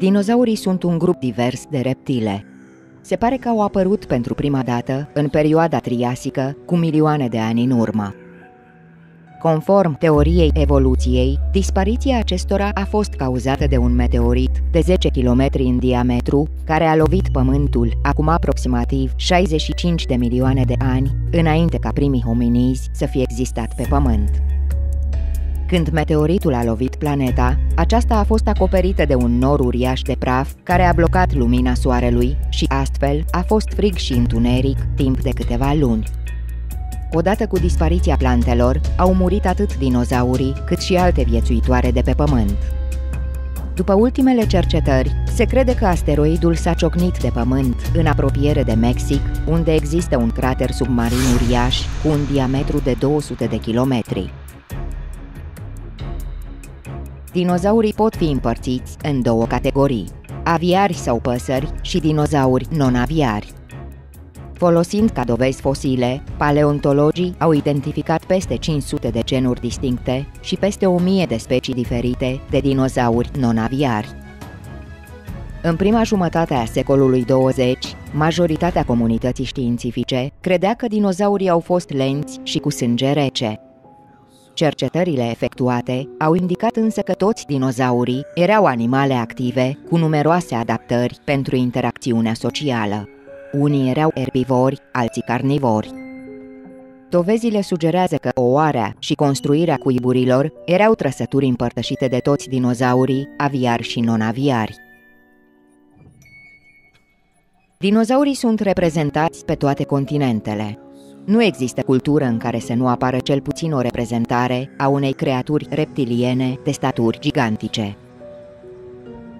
Dinozaurii sunt un grup divers de reptile. Se pare că au apărut pentru prima dată în perioada triasică, cu milioane de ani în urmă. Conform teoriei evoluției, dispariția acestora a fost cauzată de un meteorit de 10 km în diametru, care a lovit Pământul acum aproximativ 65 de milioane de ani, înainte ca primii hominizi să fie existat pe Pământ. Când meteoritul a lovit planeta, aceasta a fost acoperită de un nor uriaș de praf care a blocat lumina soarelui și astfel a fost frig și întuneric timp de câteva luni. Odată cu dispariția plantelor, au murit atât dinozaurii cât și alte viețuitoare de pe Pământ. După ultimele cercetări, se crede că asteroidul s-a ciocnit de Pământ în apropiere de Mexic, unde există un crater submarin uriaș cu un diametru de 200 de kilometri. Dinozaurii pot fi împărțiți în două categorii, aviari sau păsări și dinozauri non-aviari. Folosind ca dovezi fosile, paleontologii au identificat peste 500 de genuri distincte și peste 1000 de specii diferite de dinozauri non-aviari. În prima jumătate a secolului 20, majoritatea comunității științifice credea că dinozaurii au fost lenți și cu sânge rece, Cercetările efectuate au indicat însă că toți dinozaurii erau animale active cu numeroase adaptări pentru interacțiunea socială. Unii erau erbivori, alții carnivori. Dovezile sugerează că oarea și construirea cuiburilor erau trăsături împărtășite de toți dinozaurii, aviari și non-aviari. Dinozaurii sunt reprezentați pe toate continentele. Nu există cultură în care să nu apară cel puțin o reprezentare a unei creaturi reptiliene de staturi gigantice.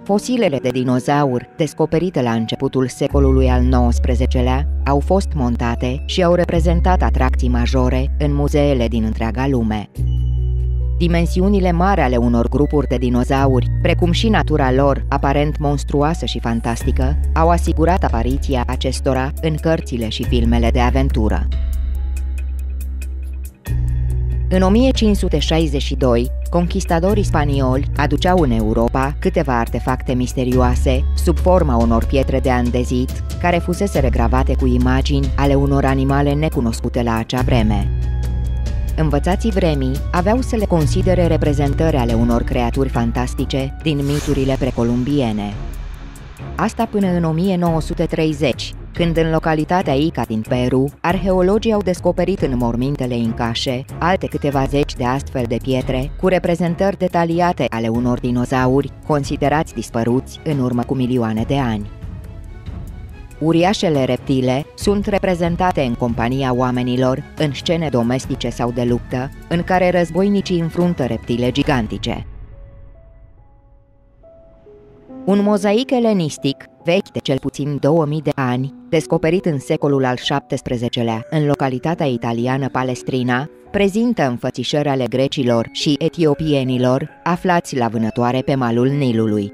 Fosilele de dinozaur, descoperite la începutul secolului al XIX-lea, au fost montate și au reprezentat atracții majore în muzeele din întreaga lume. Dimensiunile mari ale unor grupuri de dinozauri, precum și natura lor, aparent monstruoasă și fantastică, au asigurat apariția acestora în cărțile și filmele de aventură. În 1562, conquistadorii spanioli aduceau în Europa câteva artefacte misterioase sub forma unor pietre de andezit, care fusese regravate cu imagini ale unor animale necunoscute la acea vreme. Învățații vremii aveau să le considere reprezentări ale unor creaturi fantastice din miturile precolumbiene. Asta până în 1930, când în localitatea Ica din Peru, arheologii au descoperit în mormintele incașe alte câteva zeci de astfel de pietre cu reprezentări detaliate ale unor dinozauri considerați dispăruți în urmă cu milioane de ani. Uriașele reptile sunt reprezentate în compania oamenilor în scene domestice sau de luptă, în care războinicii înfruntă reptile gigantice. Un mozaic elenistic, vechi de cel puțin 2000 de ani, descoperit în secolul al XVII-lea în localitatea italiană Palestrina, prezintă înfățișări ale grecilor și etiopienilor aflați la vânătoare pe malul Nilului.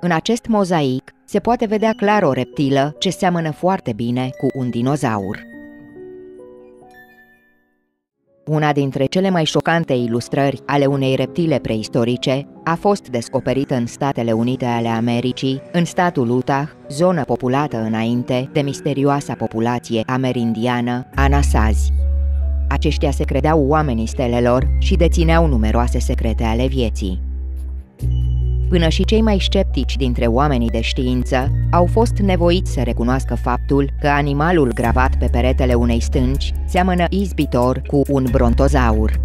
În acest mozaic se poate vedea clar o reptilă ce seamănă foarte bine cu un dinozaur. Una dintre cele mai șocante ilustrări ale unei reptile preistorice a fost descoperită în Statele Unite ale Americii, în statul Utah, zonă populată înainte de misterioasa populație amerindiană Anasazi. Aceștia se credeau oamenii stelelor și dețineau numeroase secrete ale vieții. Până și cei mai sceptici dintre oamenii de știință au fost nevoiți să recunoască faptul că animalul gravat pe peretele unei stânci seamănă izbitor cu un brontozaur.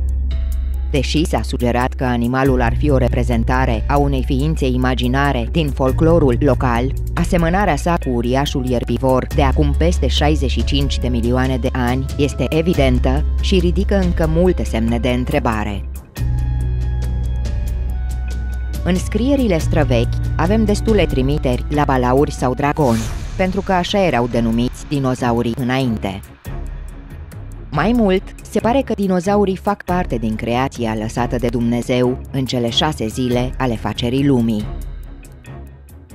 Deși s-a sugerat că animalul ar fi o reprezentare a unei ființe imaginare din folclorul local, asemănarea sa cu uriașul ierbivor de acum peste 65 de milioane de ani este evidentă și ridică încă multe semne de întrebare. În scrierile străvechi avem destule trimiteri la balauri sau dragoni, pentru că așa erau denumiți dinozaurii înainte. Mai mult, se pare că dinozaurii fac parte din creația lăsată de Dumnezeu în cele șase zile ale facerii lumii.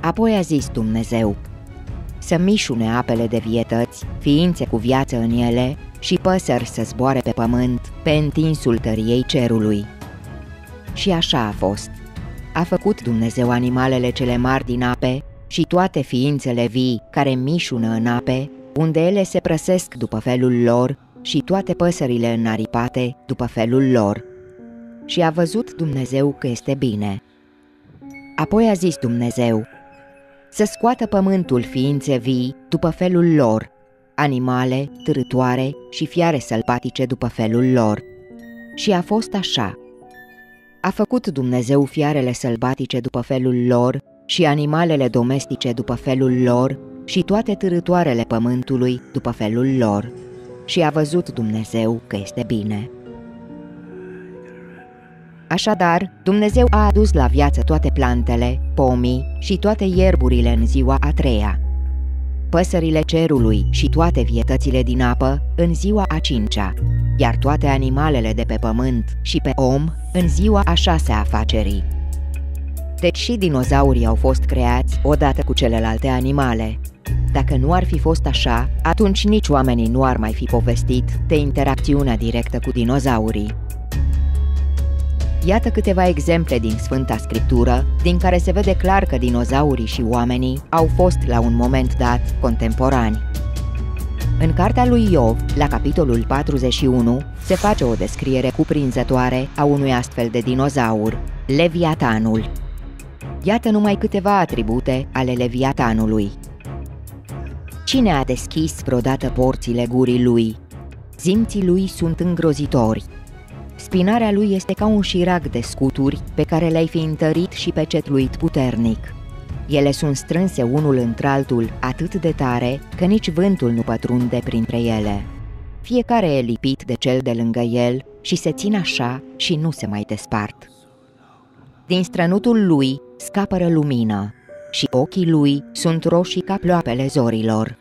Apoi a zis Dumnezeu, să mișune apele de vietăți, ființe cu viață în ele și păsări să zboare pe pământ pe întinsul tăriei cerului. Și așa a fost – a făcut Dumnezeu animalele cele mari din ape și toate ființele vii care mișună în ape, unde ele se prăsesc după felul lor și toate păsările înaripate după felul lor. Și a văzut Dumnezeu că este bine. Apoi a zis Dumnezeu, să scoată pământul ființe vii după felul lor, animale, târătoare și fiare sălbatice după felul lor. Și a fost așa. A făcut Dumnezeu fiarele sălbatice după felul lor și animalele domestice după felul lor și toate târătoarele pământului după felul lor. Și a văzut Dumnezeu că este bine. Așadar, Dumnezeu a adus la viață toate plantele, pomii și toate ierburile în ziua a treia, păsările cerului și toate vietățile din apă în ziua a cincea, iar toate animalele de pe pământ și pe om în ziua a șasea afacerii. Deci și dinozaurii au fost creați odată cu celelalte animale. Dacă nu ar fi fost așa, atunci nici oamenii nu ar mai fi povestit de interacțiunea directă cu dinozaurii. Iată câteva exemple din Sfânta Scriptură, din care se vede clar că dinozaurii și oamenii au fost la un moment dat contemporani. În cartea lui Iov, la capitolul 41, se face o descriere cuprinzătoare a unui astfel de dinozaur, Leviatanul. Iată numai câteva atribute ale Leviatanului. Cine a deschis vreodată porțile gurii lui? Zimții lui sunt îngrozitori, Spinarea lui este ca un șirac de scuturi pe care le-ai fi întărit și pecetluit puternic. Ele sunt strânse unul într-altul atât de tare că nici vântul nu pătrunde printre ele. Fiecare e lipit de cel de lângă el și se țin așa și nu se mai despart. Din strănutul lui scapără lumină și ochii lui sunt roșii ca ploapele zorilor.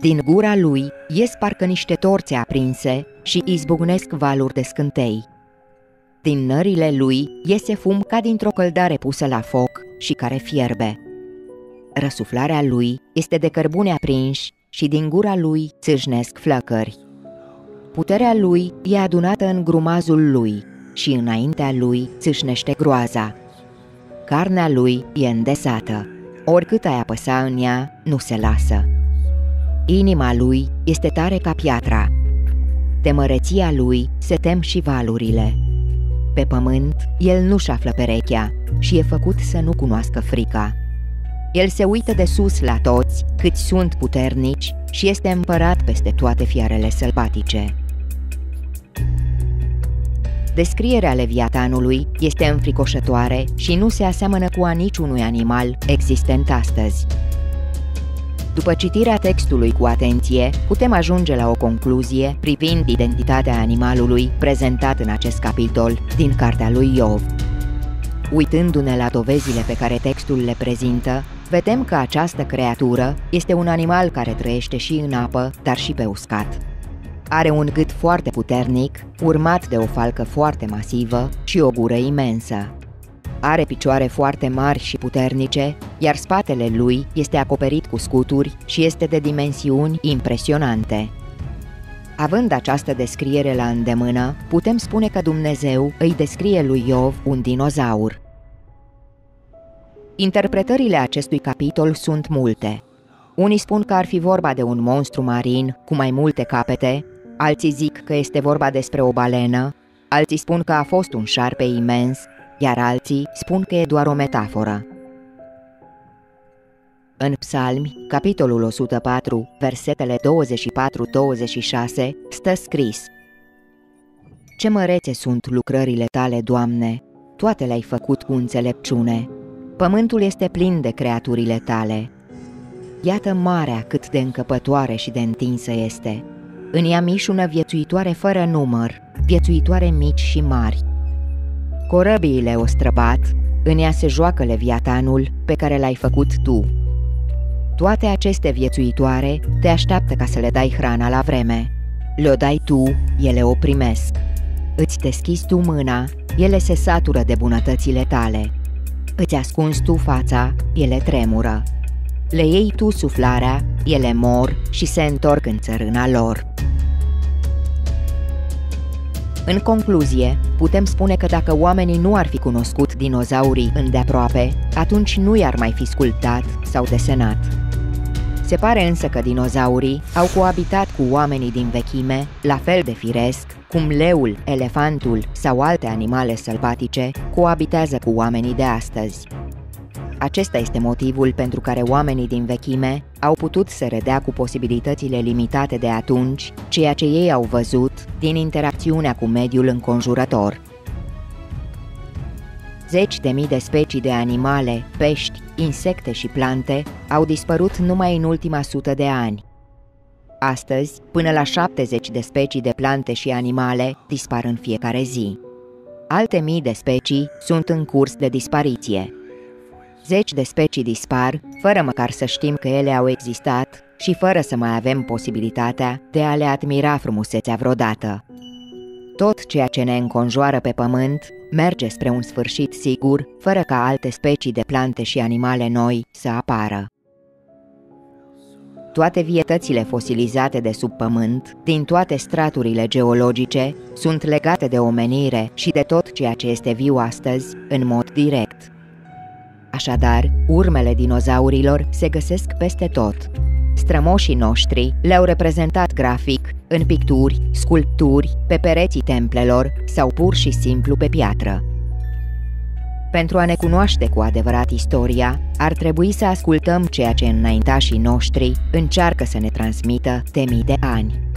Din gura lui ies parcă niște torțe aprinse și izbucnesc valuri de scântei. Din nările lui iese fum ca dintr-o căldare pusă la foc și care fierbe. Răsuflarea lui este de cărbune aprinși și din gura lui țâșnesc flăcări. Puterea lui e adunată în grumazul lui și înaintea lui țâșnește groaza. Carnea lui e îndesată, oricât ai apăsa în ea, nu se lasă. Inima lui este tare ca piatra. De măreția lui se tem și valurile. Pe pământ, el nu-și află perechea și e făcut să nu cunoască frica. El se uită de sus la toți, câți sunt puternici și este împărat peste toate fiarele sălbatice. Descrierea leviatanului este înfricoșătoare și nu se aseamănă cu a niciunui animal existent astăzi. După citirea textului cu atenție, putem ajunge la o concluzie privind identitatea animalului prezentat în acest capitol din cartea lui Iov. Uitându-ne la dovezile pe care textul le prezintă, vedem că această creatură este un animal care trăiește și în apă, dar și pe uscat. Are un gât foarte puternic, urmat de o falcă foarte masivă și o gură imensă. Are picioare foarte mari și puternice, iar spatele lui este acoperit cu scuturi și este de dimensiuni impresionante. Având această descriere la îndemână, putem spune că Dumnezeu îi descrie lui Iov un dinozaur. Interpretările acestui capitol sunt multe. Unii spun că ar fi vorba de un monstru marin cu mai multe capete, alții zic că este vorba despre o balenă, alții spun că a fost un șarpe imens iar alții spun că e doar o metaforă. În Psalmi, capitolul 104, versetele 24-26, stă scris Ce mărețe sunt lucrările tale, Doamne, toate le-ai făcut cu înțelepciune. Pământul este plin de creaturile tale. Iată marea cât de încăpătoare și de întinsă este. În ea mișună viețuitoare fără număr, viețuitoare mici și mari. Corăbiile o străbat, în ea se joacă leviatanul pe care l-ai făcut tu. Toate aceste viețuitoare te așteaptă ca să le dai hrana la vreme. Le-o dai tu, ele o primesc. Îți deschizi tu mâna, ele se satură de bunătățile tale. Îți ascunzi tu fața, ele tremură. Le iei tu suflarea, ele mor și se întorc în țărâna lor. În concluzie, putem spune că dacă oamenii nu ar fi cunoscut dinozaurii îndeaproape, atunci nu i-ar mai fi sculptat sau desenat. Se pare însă că dinozaurii au coabitat cu oamenii din vechime, la fel de firesc, cum leul, elefantul sau alte animale sălbatice coabitează cu oamenii de astăzi. Acesta este motivul pentru care oamenii din vechime au putut să redea cu posibilitățile limitate de atunci ceea ce ei au văzut din interacțiunea cu mediul înconjurător. Zeci de mii de specii de animale, pești, insecte și plante au dispărut numai în ultima sută de ani. Astăzi, până la 70 de specii de plante și animale dispar în fiecare zi. Alte mii de specii sunt în curs de dispariție. Zeci de specii dispar, fără măcar să știm că ele au existat și fără să mai avem posibilitatea de a le admira frumusețea vreodată. Tot ceea ce ne înconjoară pe pământ merge spre un sfârșit sigur, fără ca alte specii de plante și animale noi să apară. Toate vietățile fosilizate de sub pământ, din toate straturile geologice, sunt legate de omenire și de tot ceea ce este viu astăzi, în mod direct. Așadar, urmele dinozaurilor se găsesc peste tot. Strămoșii noștri le-au reprezentat grafic, în picturi, sculpturi, pe pereții templelor sau pur și simplu pe piatră. Pentru a ne cunoaște cu adevărat istoria, ar trebui să ascultăm ceea ce înaintașii noștri încearcă să ne transmită de mii de ani.